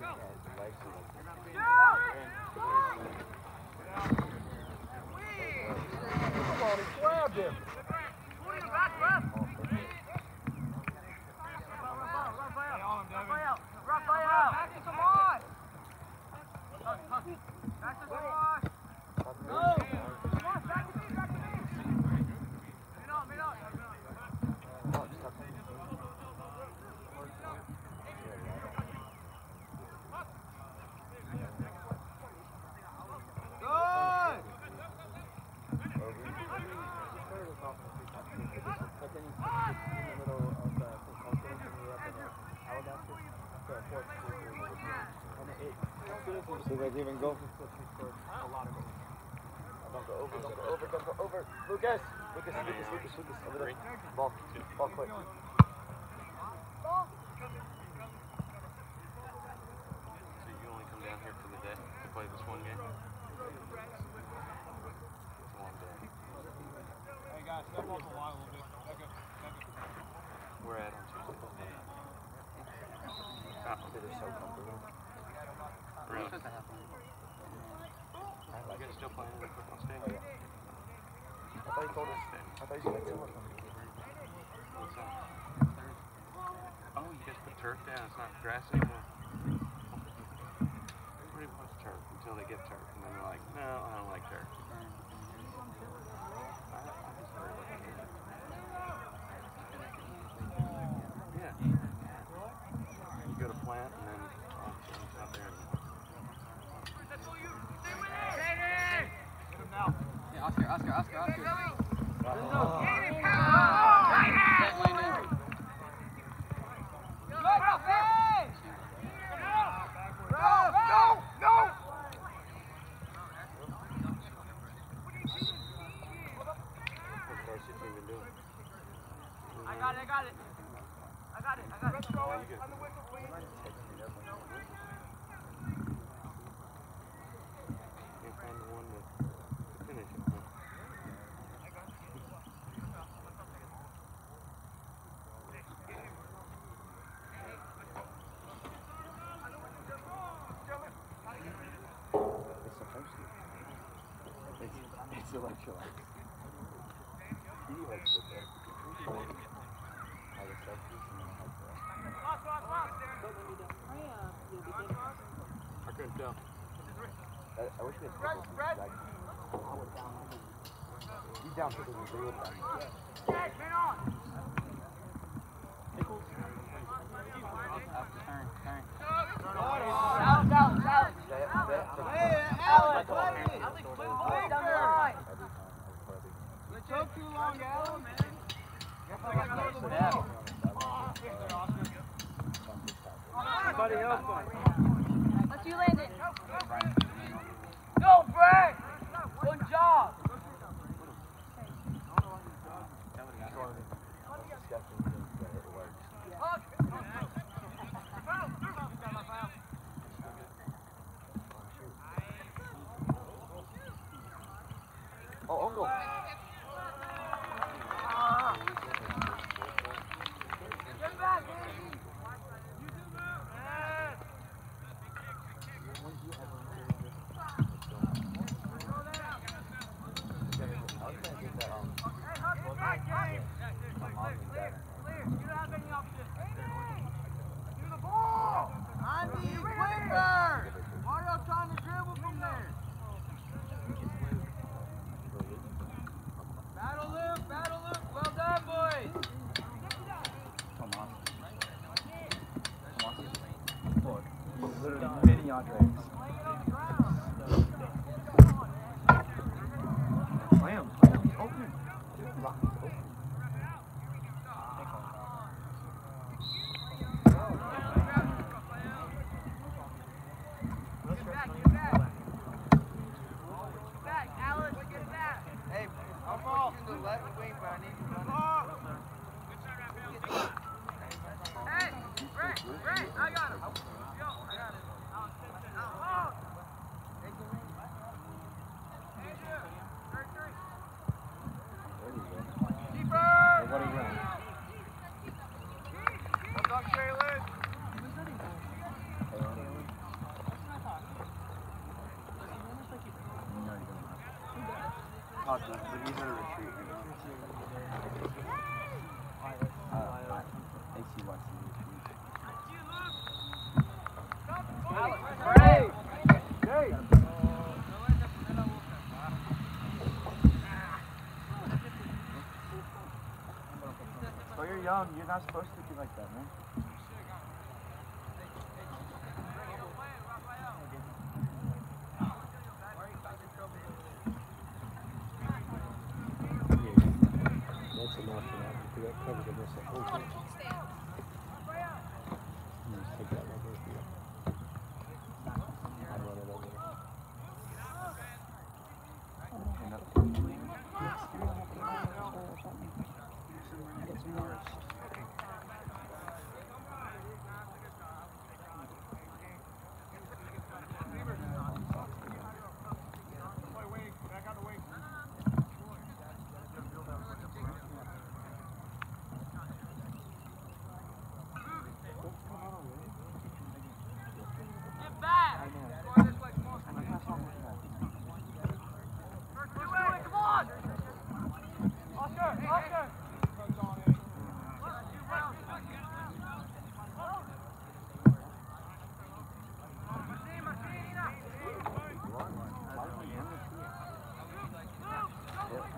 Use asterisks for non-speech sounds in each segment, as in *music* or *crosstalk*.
Come on, he grabbed him. I thought you said two of grass anymore. Everybody wants turf until they get turf, and then they're like, no, I don't like turf. Chill out, chill out. I couldn't tell. I, wish we had Brad, Brad. He's down for the real. Yes, man on. caught them, but he's at a retreat. You're young, you're not supposed to be like that, man.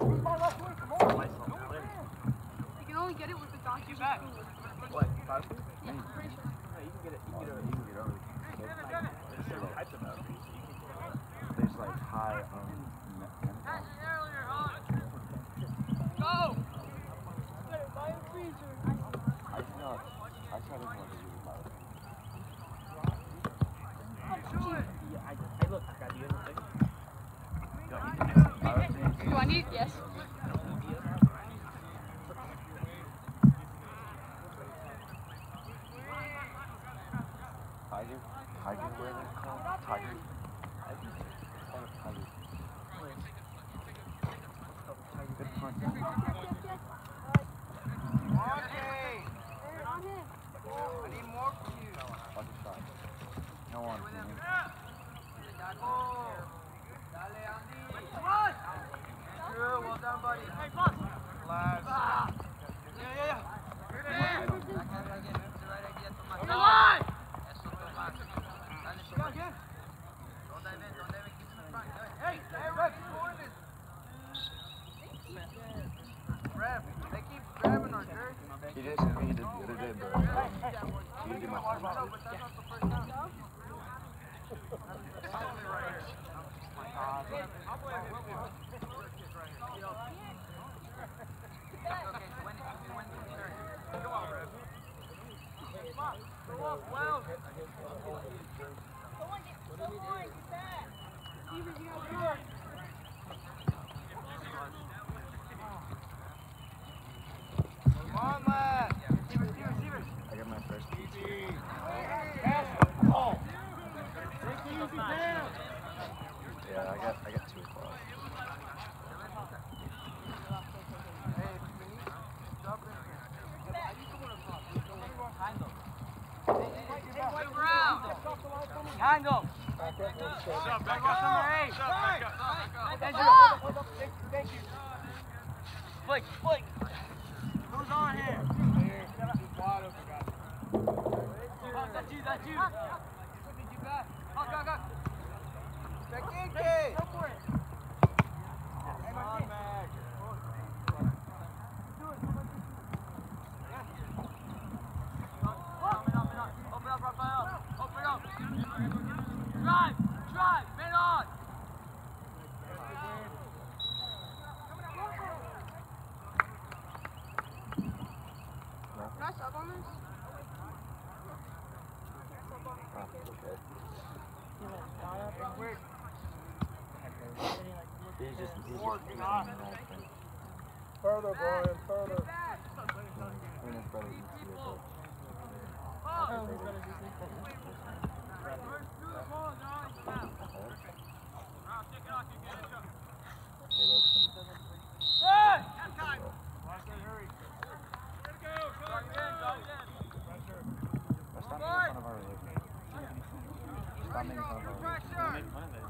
You can only get it with the donkey back. What? Yeah, pretty sure. Yeah, you can get it. You can get it. You can get it. receivers you got They look some- Let's not make fun of our religion. Stop making fun of our religion.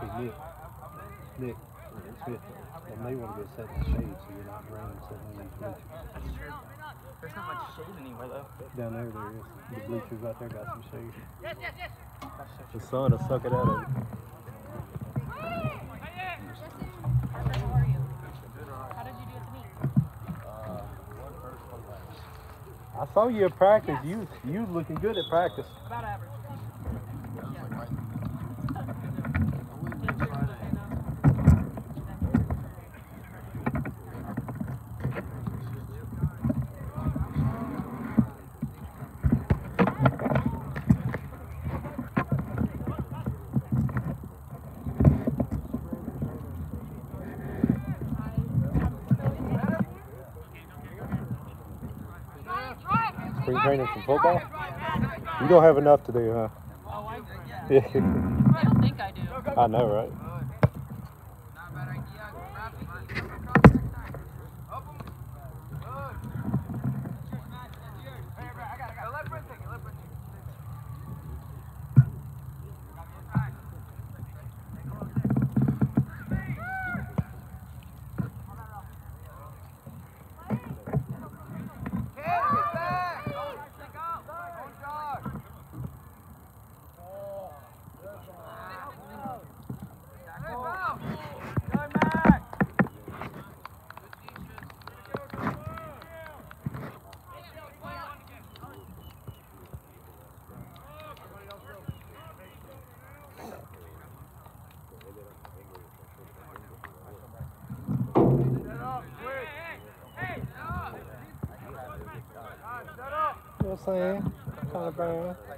Hey, Nick, Nick, Smith, they may wanna get sit in the shade so you're not drowning sitting in these bleachers. There's not much shade anywhere though. Down there, there is. The bleachers right there got some shade. Yes, yes, yes. The sun will suck it out of you. How are you? How did you do at the meet? I saw you at practice. You you looking good at practice. About average. Training for football. You don't have enough to do, huh? Oh, I, yeah. Yeah. I don't think I do. I know, right? Not a bad idea. Rafi, keep him across next time. Up him. Good. Hey, Brett, I got it, I got it. Let Brett take it. Let Brett take it. Kid, get back. Good job. Good, Mac. Set up, quick. Guys, set up. You know what I'm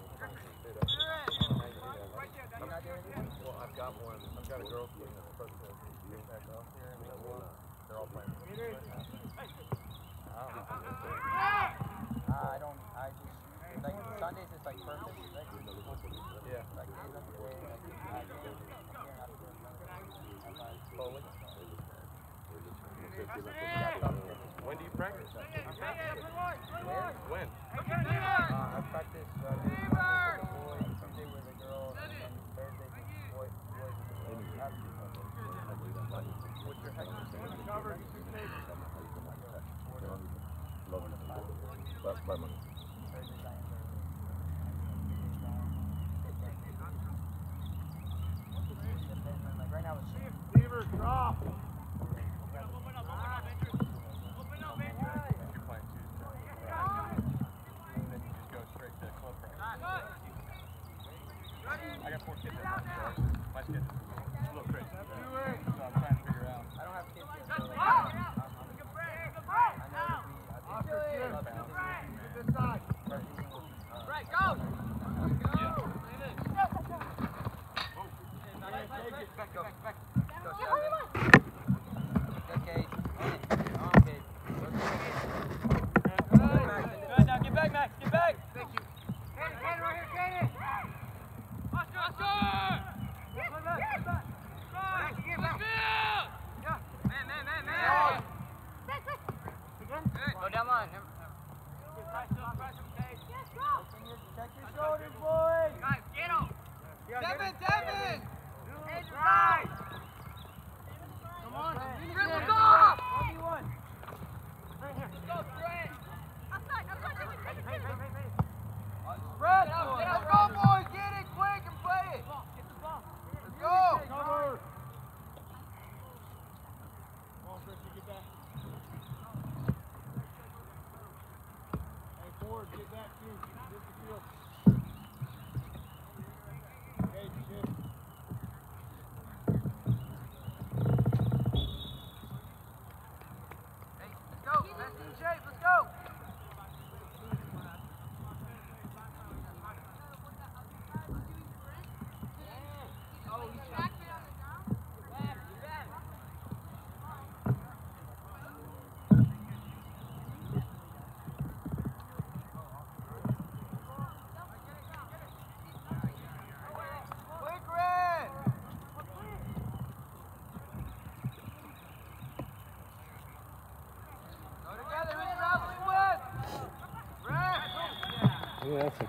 Yeah, that's it.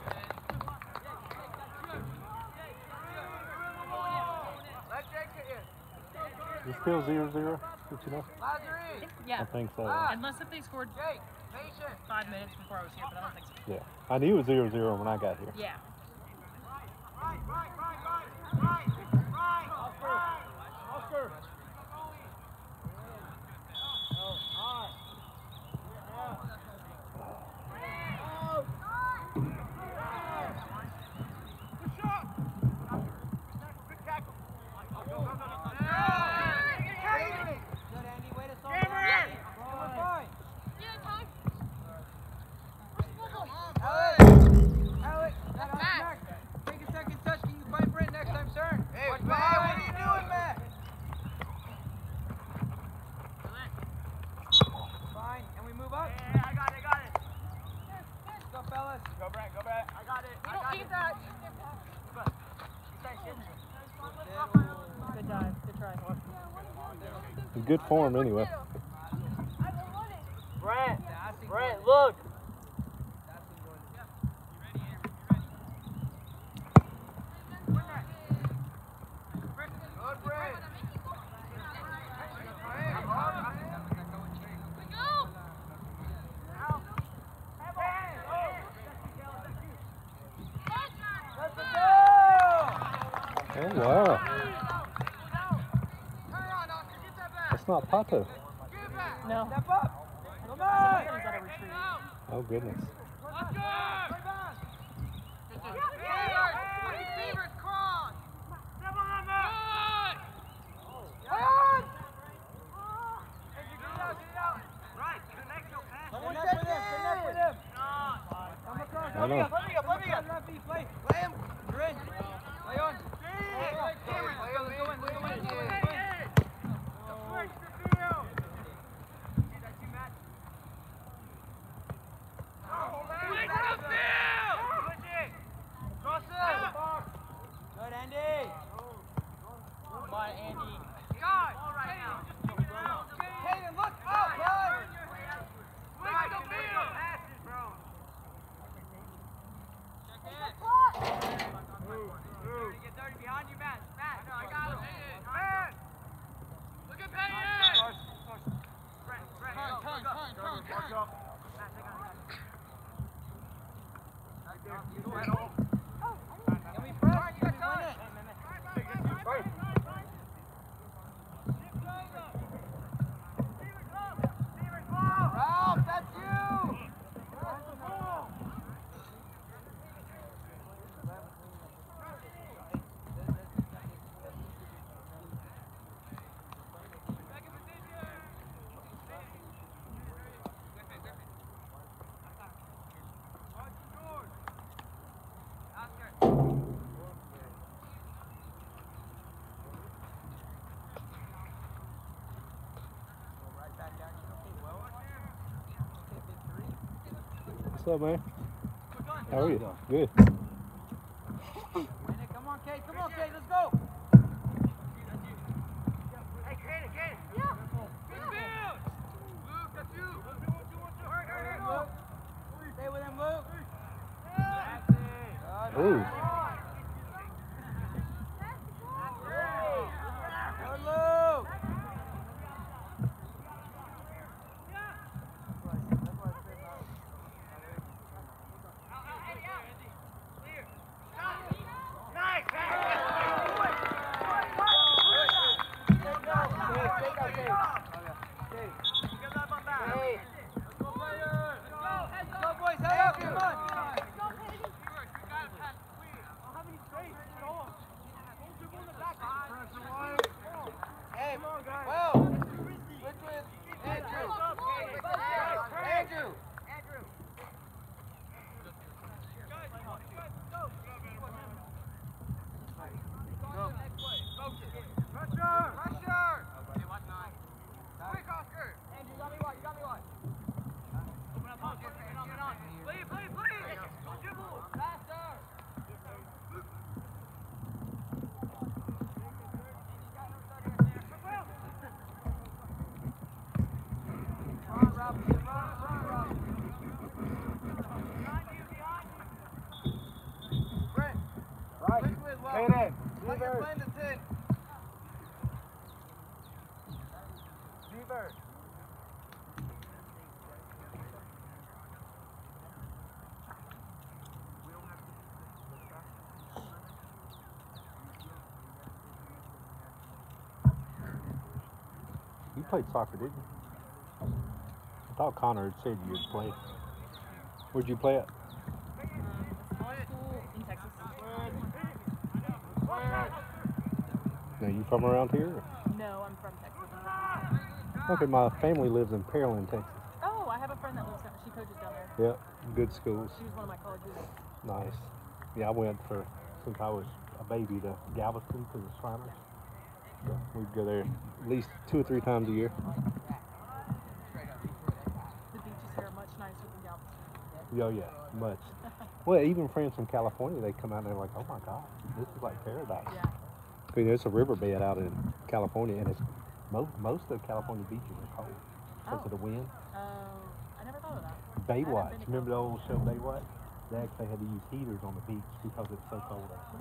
It's still 0-0, zero, zero, good know. Yeah. I think so. Yeah. Unless if they scored five minutes before I was here, but I don't think so. Yeah. I knew it was 0-0 zero, zero when I got here. Yeah. form anyway. That's not Pato. No. Step up. Come on. Oh, goodness. Let's go. Hello. Play him, Grin. On. What's up, man? How are you? Good. Come on, Kate, come on, Kate, let's go! Hey, Kate, Kate! Yeah! Good field! Luke, that's you! Hurry, hurry, Luke! Stay with him, Luke! Ooh. Good, Luke! Go, boys, head up, come on! Hey, well, which with Andrew? Andrew! Rusher! Rusher! Quick, Oscar! Andrew, you got me one, you got me one. Open up, Oscar. Get on, get on. Please, please, please! Dribble! Faster! Run, Robinson, run, run, Robinson. Brent, You played soccer, didn't you? I thought Connor had said you had played. Where'd you play at? Small school in Texas. Now, you from around here? No, I'm from Texas. Okay, my family lives in Pearland, Texas. Oh, I have a friend that lives down She coaches down there. Yep, good schools. She was one of my colleges. Nice. Yeah, I went for since I was a baby to Galveston to the Shriners. So we'd go there at least two or three times a year. The beaches here are much nicer than Galveston. Oh yeah, much. *laughs* Well, even friends from California, they come out and they're like, "Oh my God, this is like paradise." Yeah. You mean, it's a riverbed out in California, and it's most most of California beaches are cold because Oh. of the oh. wind. Oh, I never thought of that. Baywatch. Remember the old show Baywatch? They actually had to use heaters on the beach because it's so cold out.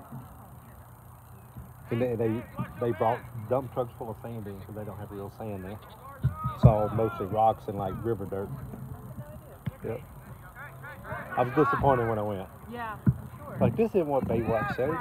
And they, they they brought dump trucks full of sand in because they don't have real sand there. It's all mostly rocks and like river dirt. Yep. I was disappointed when I went. Yeah, I'm sure. Like this isn't what Baywatch showed.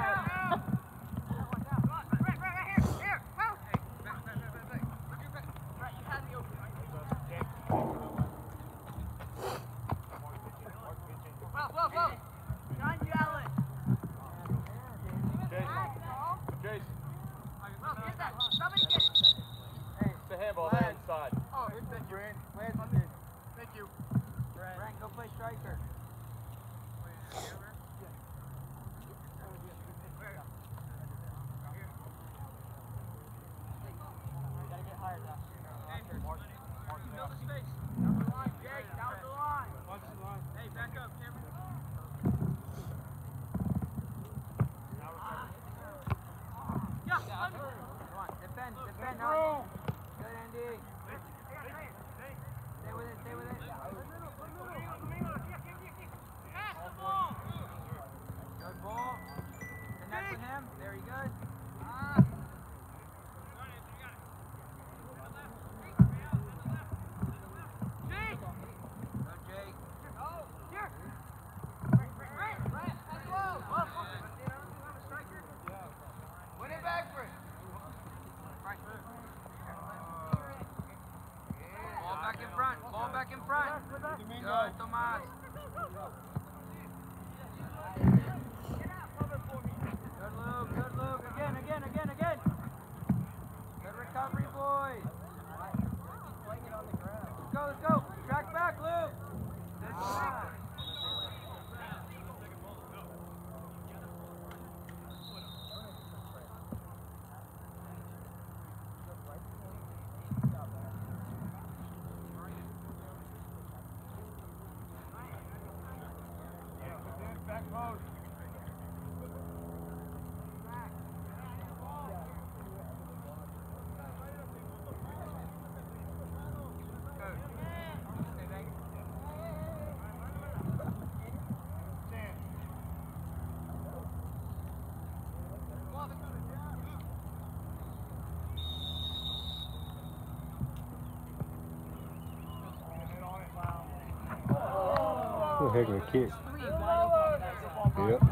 Go ahead, heck of a kick. Yep.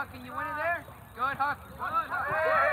Huck, can you win it there? Good, Huck. Good, Huck.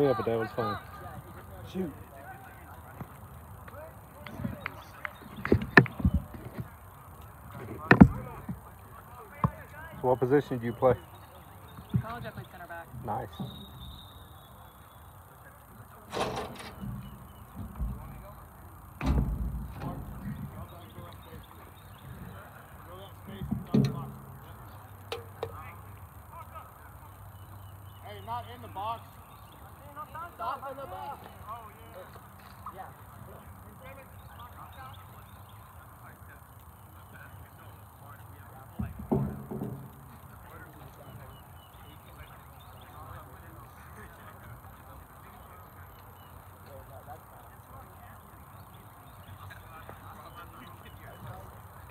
Don't know what that meant, but that was fun. Shoot. So what position do you play? College, I played center back. Nice.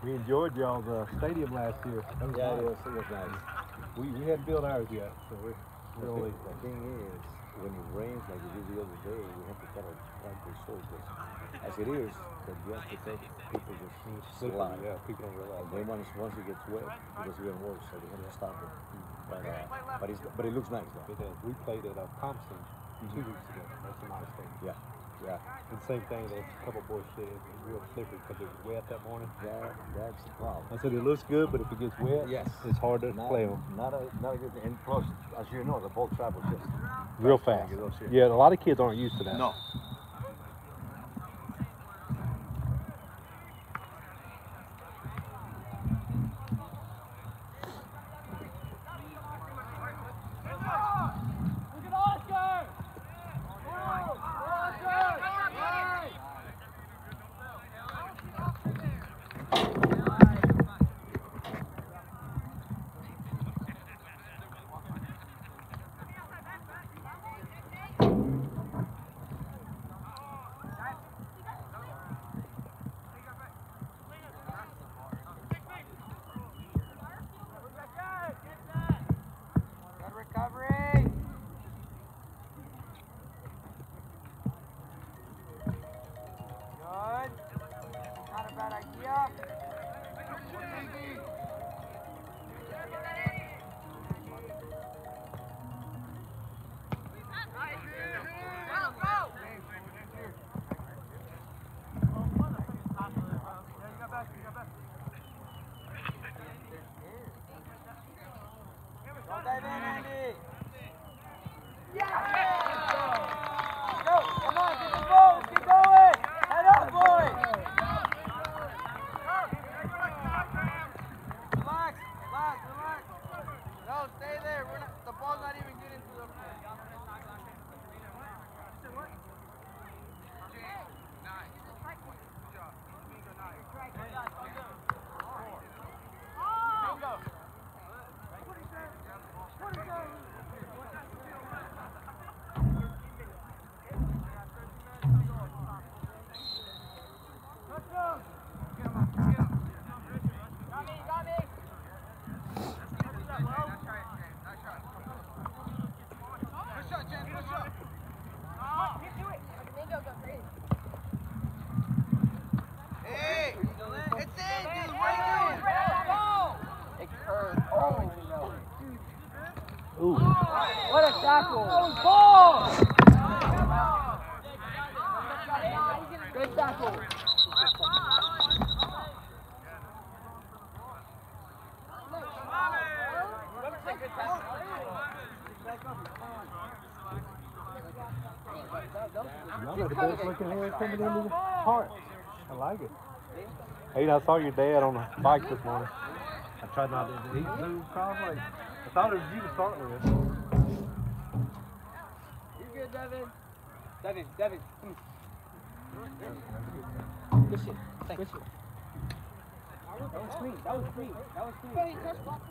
We enjoyed y'all's uh, stadium last year. That was Yeah, nice. it was, it was nice. We, we hadn't built ours yet, so we're The really. thing, the thing is, when it rains like it did the other day, we have to cut our short. Because as it is, the grass protect people just slippery, slide. Yeah, people don't realize. And then once, once it gets wet, it gets even worse. So we have to stop it. But, uh, but, it's, but it looks nice though. It does. We played at uh, Thompson two weeks ago. That's a nice thing. Yeah, yeah. And same thing, a couple boys said it was real slippery because it was wet that morning. That, that's the problem. I said it looks good, but if it gets wet, Yes. it's hard to Not, play on. not a not a good thing. And plus, as you know, the ball travels just Real fast. than it goes here. Yeah, a lot of kids aren't used to that. No. I like it. Hey, I saw your dad on a bike this morning. I tried not to eat blue crossway. I thought it was you to start with. You're good, Devin. Devin, Devin, come here. Good it. That was clean. That was clean. That was clean. Hey, touch block.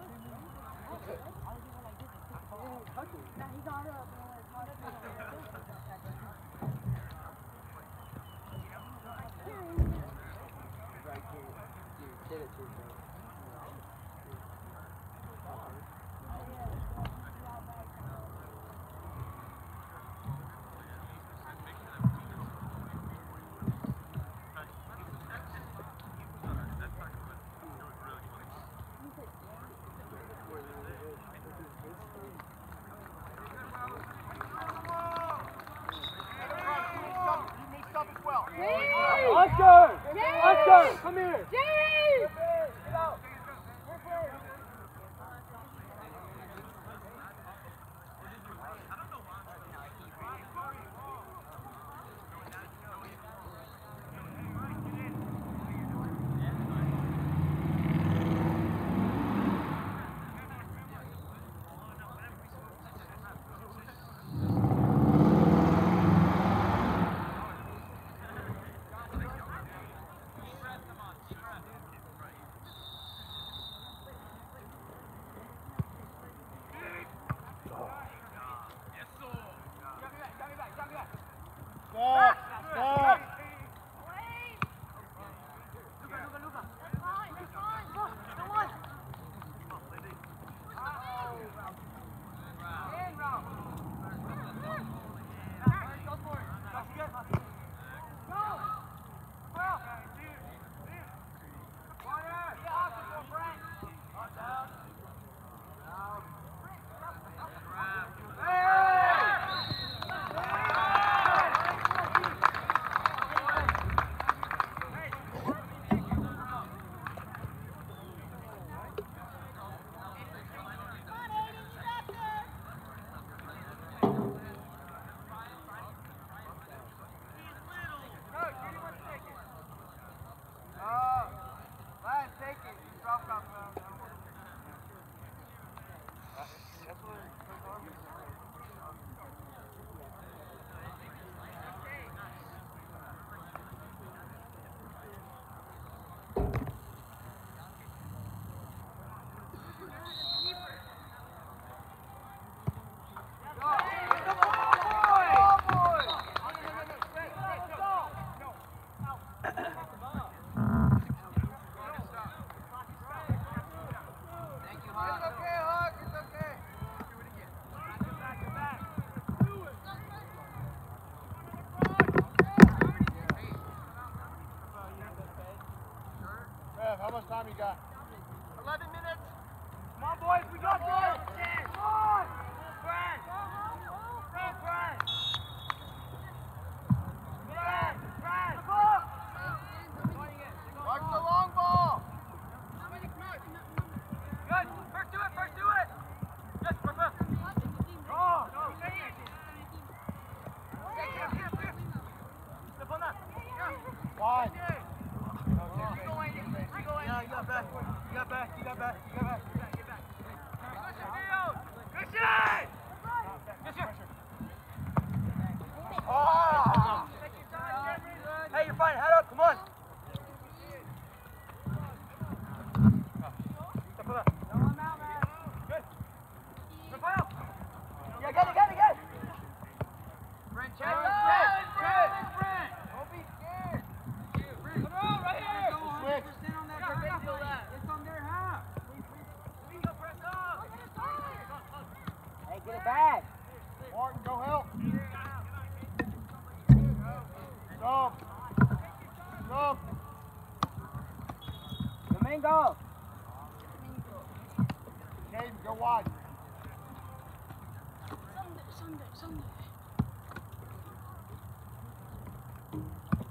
Touch it. He got up.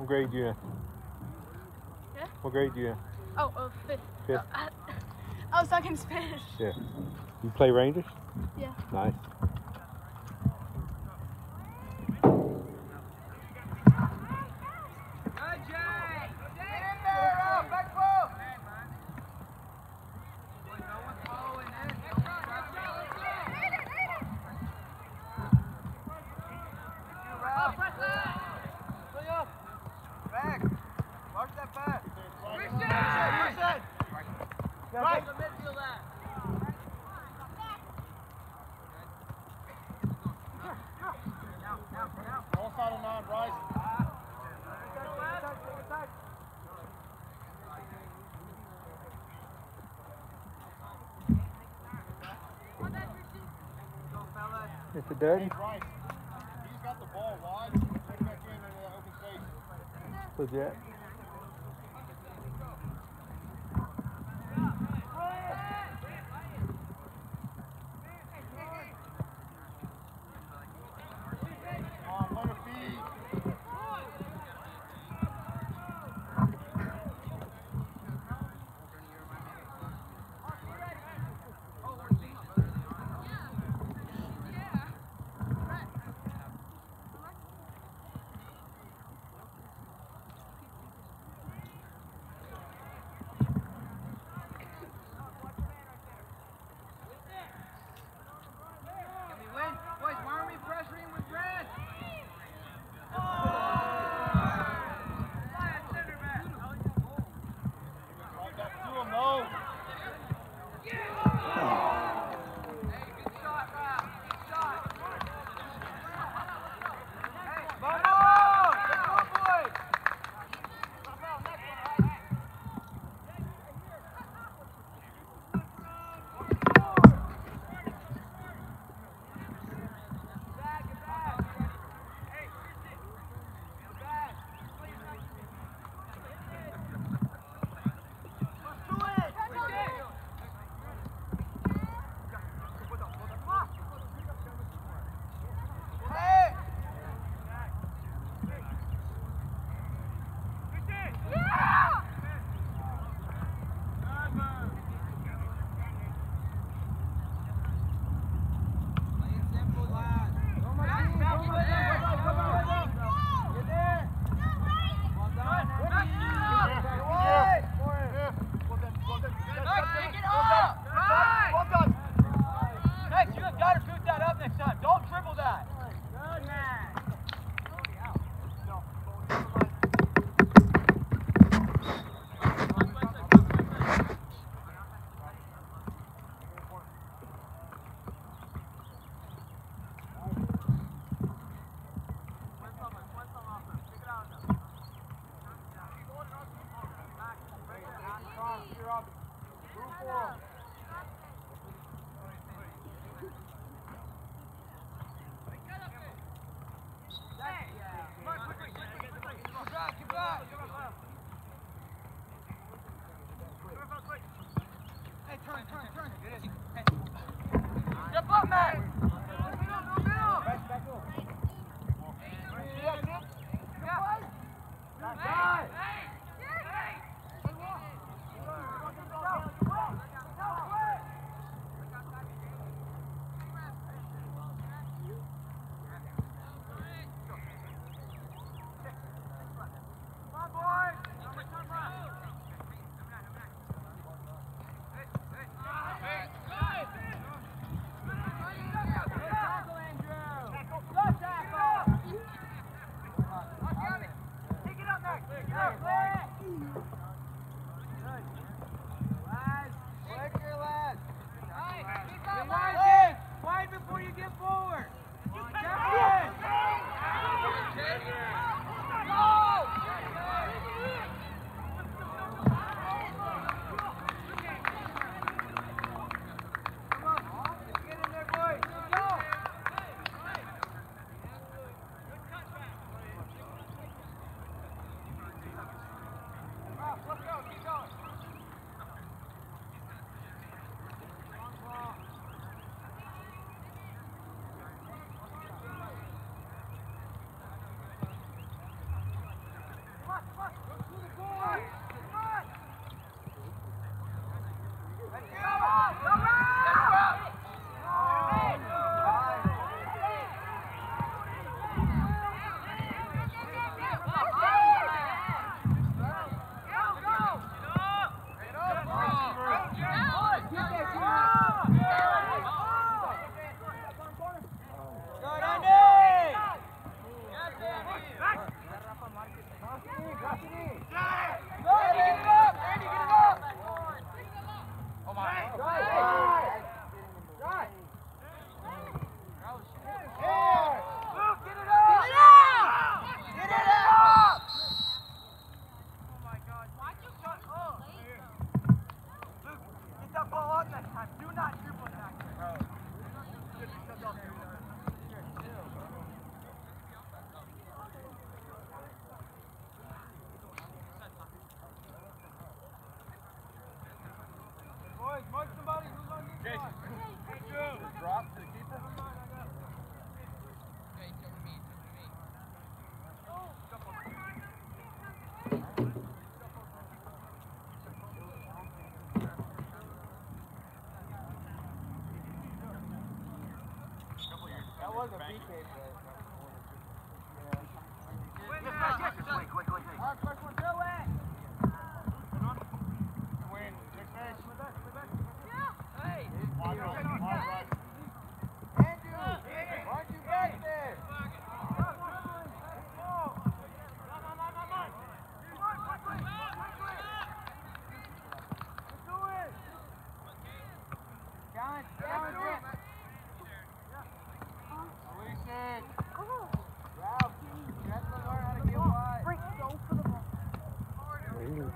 What grade you? Yeah? What grade you? Oh, uh, fifth. Fifth. I, *laughs* I was talking Spanish. Yeah. You play Rangers? Yeah. Nice. dirty. Legit.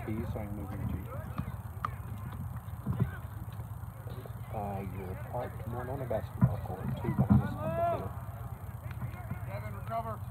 T, so I'm moving G. Uh, you're parked one on a basketball court, two by us on the field. Devin, recover.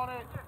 on it.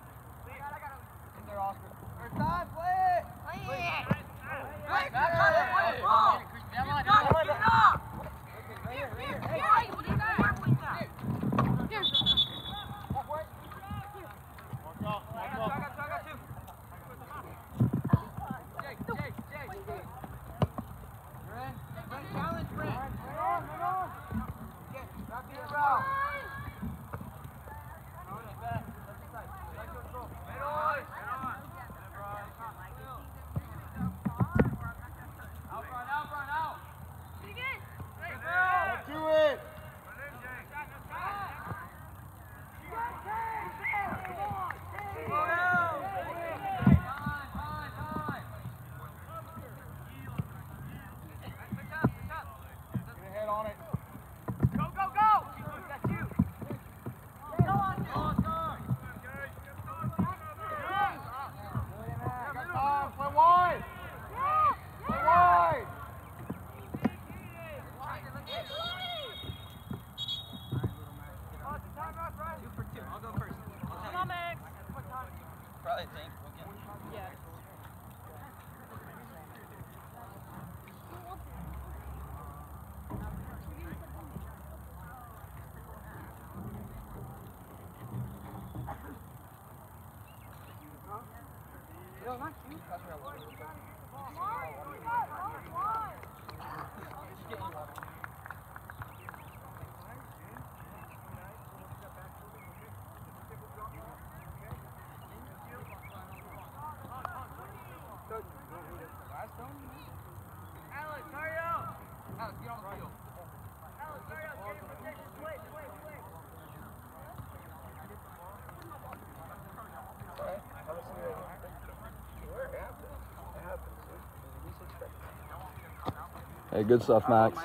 Not you. Alex, hurry up! Alex, get on the field. Alex, hurry up, get in position, switch, switch, switch. Hey, good stuff, Max.